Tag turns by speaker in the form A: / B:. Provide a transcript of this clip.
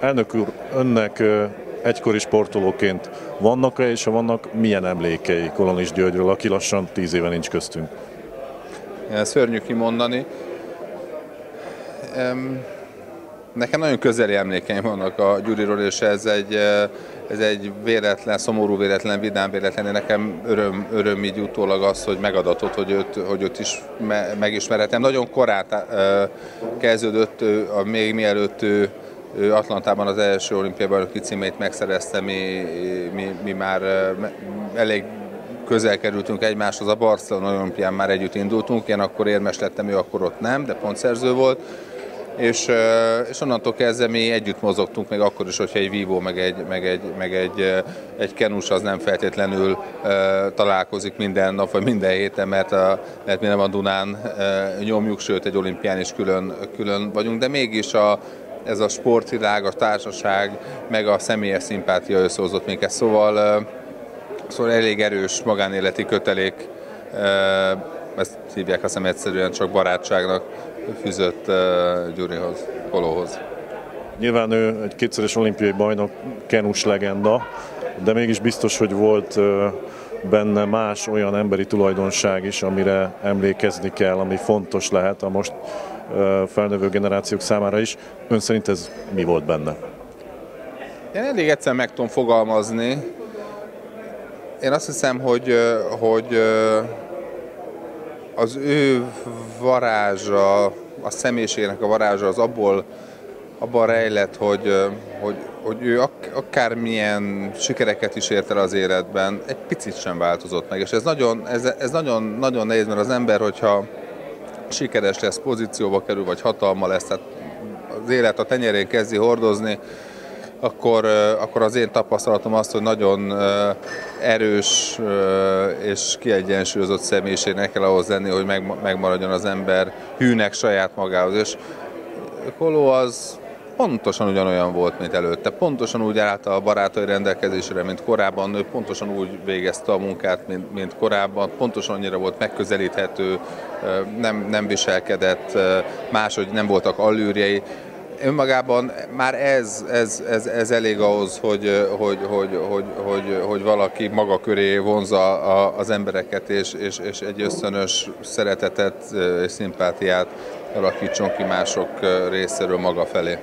A: Elnök úr, önnek egykori sportolóként vannak-e, és ha vannak, milyen emlékei Kolonis Györgyről, aki lassan tíz éve nincs köztünk?
B: Szörnyű kimondani. Nekem nagyon közeli emlékeim vannak a Gyuriról, és ez egy, ez egy véletlen, szomorú véletlen, vidám véletlen. Nekem öröm, öröm így utólag az, hogy megadatott, hogy őt, hogy őt is me, megismerhetem. Nagyon korán kezdődött, még mielőtt ő, ő Atlantában az első olimpiai bajnoki címét megszerezte, mi, mi, mi már elég közel kerültünk egymáshoz, a Barcelona olimpián már együtt indultunk, én akkor érmes lettem, ő akkor ott nem, de pontszerző volt. És, és onnantól kezdve mi együtt mozogtunk, még akkor is, hogyha egy vívó, meg egy, meg egy, meg egy, egy kenus az nem feltétlenül találkozik minden nap, vagy minden héten, mert, a, mert mi nem a Dunán nyomjuk, sőt egy olimpián is külön, külön vagyunk, de mégis a, ez a sportvilág, a társaság, meg a személyes szimpátia összehozott minket. Szóval, szóval elég erős magánéleti kötelék, ezt hívják azt egyszerűen csak barátságnak fűzött Gyurihoz, Kolóhoz.
A: Nyilván ő egy kétszeres olimpiai bajnok, kenus legenda, de mégis biztos, hogy volt benne más olyan emberi tulajdonság is, amire emlékezni kell, ami fontos lehet a most felnövő generációk számára is. Ön szerint ez mi volt benne?
B: Én elég egyszer meg tudom fogalmazni. Én azt hiszem, hogy, hogy az ő varázsa, a személyiségének a varázsa az abból abban rejlett, hogy, hogy, hogy ő ak- akármilyen sikereket is ért el az életben, egy picit sem változott meg. És ez nagyon, ez, ez nagyon, nagyon nehéz, mert az ember, hogyha sikeres lesz, pozícióba kerül, vagy hatalma lesz, tehát az élet a tenyerén kezdi hordozni, akkor, akkor az én tapasztalatom az, hogy nagyon erős és kiegyensúlyozott személyiségnek kell ahhoz lenni, hogy megmaradjon az ember hűnek saját magához. És Koló az pontosan ugyanolyan volt, mint előtte. Pontosan úgy állta a barátai rendelkezésre, mint korábban. Ő pontosan úgy végezte a munkát, mint, mint korábban. Pontosan annyira volt megközelíthető, nem, nem viselkedett, máshogy nem voltak allűrjei önmagában már ez, ez, ez, ez elég ahhoz, hogy, hogy, hogy, hogy, hogy, hogy valaki maga köré vonza az embereket, és, és, és egy összönös szeretetet és szimpátiát alakítson ki mások részéről maga felé.